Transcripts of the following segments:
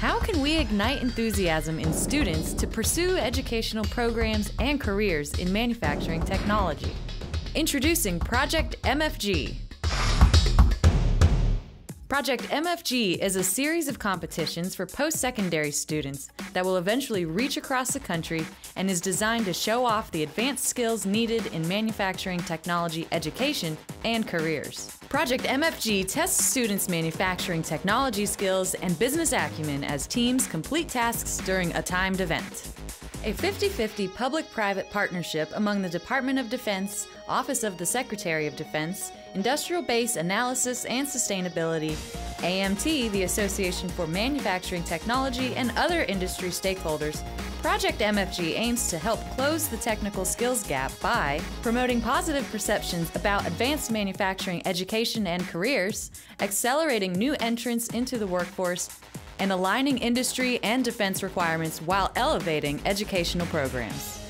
How can we ignite enthusiasm in students to pursue educational programs and careers in manufacturing technology? Introducing Project MFG. Project MFG is a series of competitions for post secondary students that will eventually reach across the country and is designed to show off the advanced skills needed in manufacturing technology education and careers. Project MFG tests students' manufacturing technology skills and business acumen as teams complete tasks during a timed event. A 50 50 public private partnership among the Department of Defense, Office of the Secretary of Defense, Industrial Base Analysis and Sustainability, AMT, the Association for Manufacturing Technology, and other industry stakeholders, Project MFG aims to help close the technical skills gap by promoting positive perceptions about advanced manufacturing education and careers, accelerating new entrants into the workforce, and aligning industry and defense requirements while elevating educational programs.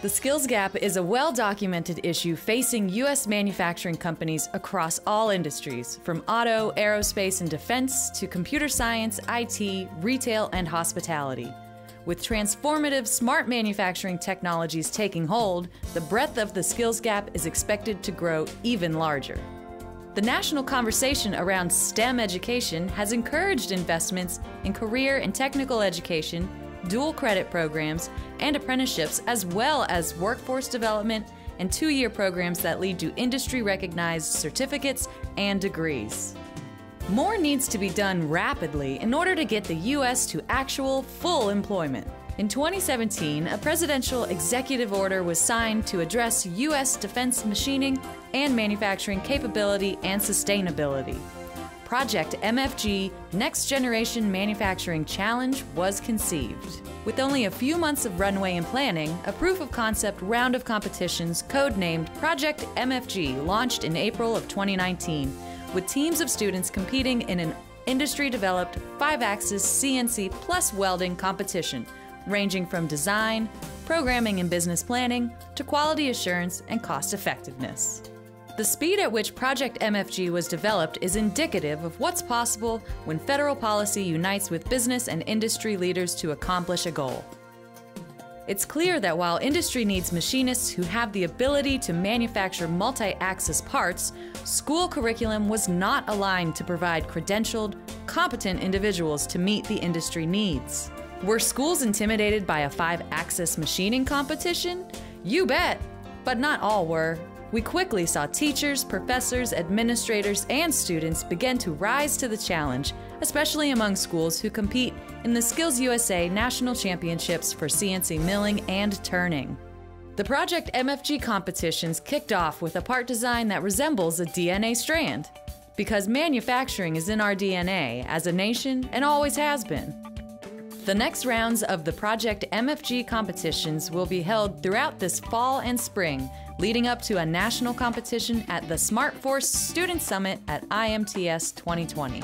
The skills gap is a well documented issue facing U.S. manufacturing companies across all industries, from auto, aerospace, and defense to computer science, IT, retail, and hospitality. With transformative smart manufacturing technologies taking hold, the breadth of the skills gap is expected to grow even larger. The national conversation around STEM education has encouraged investments in career and technical education, dual credit programs, and apprenticeships, as well as workforce development and two year programs that lead to industry recognized certificates and degrees. More needs to be done rapidly in order to get the U.S. to actual full employment. In 2017, a presidential executive order was signed to address U.S. defense machining and manufacturing capability and sustainability. Project MFG Next Generation Manufacturing Challenge was conceived. With only a few months of runway and planning, a proof of concept round of competitions codenamed Project MFG launched in April of 2019, with teams of students competing in an industry developed 5 axis CNC plus welding competition ranging from design, programming and business planning, to quality assurance and cost effectiveness. The speed at which Project MFG was developed is indicative of what's possible when federal policy unites with business and industry leaders to accomplish a goal. It's clear that while industry needs machinists who have the ability to manufacture multi axis parts, school curriculum was not aligned to provide credentialed, competent individuals to meet the industry needs. Were schools intimidated by a five axis machining competition? You bet! But not all were. We quickly saw teachers, professors, administrators, and students begin to rise to the challenge, especially among schools who compete in the SkillsUSA National Championships for CNC milling and turning. The Project MFG competitions kicked off with a part design that resembles a DNA strand, because manufacturing is in our DNA as a nation and always has been. The next rounds of the Project MFG competitions will be held throughout this fall and spring, leading up to a national competition at the SmartForce Student Summit at IMTS 2020.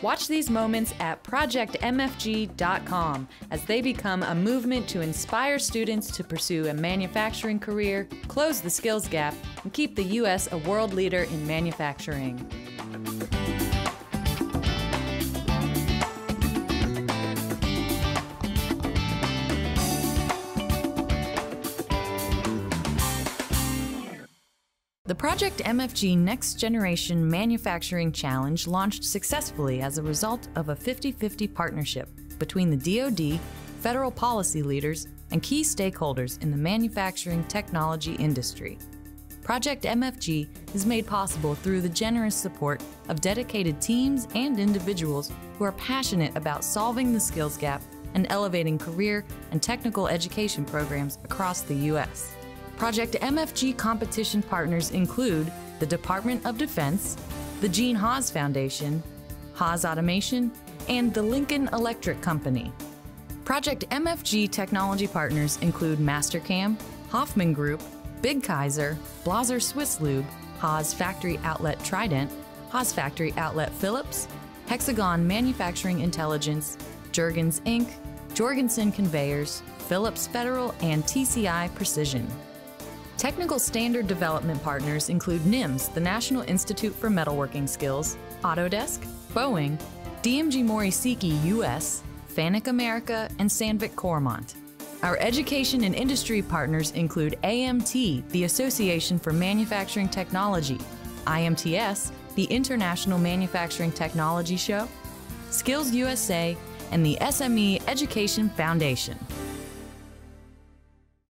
Watch these moments at projectmfg.com as they become a movement to inspire students to pursue a manufacturing career, close the skills gap, and keep the U.S. a world leader in manufacturing. The Project MFG Next Generation Manufacturing Challenge launched successfully as a result of a 50 50 partnership between the DoD, federal policy leaders, and key stakeholders in the manufacturing technology industry. Project MFG is made possible through the generous support of dedicated teams and individuals who are passionate about solving the skills gap and elevating career and technical education programs across the U.S. Project MFG competition partners include the Department of Defense, the Gene Haas Foundation, Haas Automation, and the Lincoln Electric Company. Project MFG technology partners include Mastercam, Hoffmann Group, Big Kaiser, Blaser Swiss Lube, Haas Factory Outlet Trident, Haas Factory Outlet Phillips, Hexagon Manufacturing Intelligence, Jergens Inc., Jorgensen Conveyors, Phillips Federal, and TCI Precision. Technical standard development partners include NIMS, the National Institute for Metalworking Skills, Autodesk, Boeing, DMG Mori Seiki US, Fanuc America, and Sandvik Coromant. Our education and industry partners include AMT, the Association for Manufacturing Technology, IMTS, the International Manufacturing Technology Show, SkillsUSA, and the SME Education Foundation.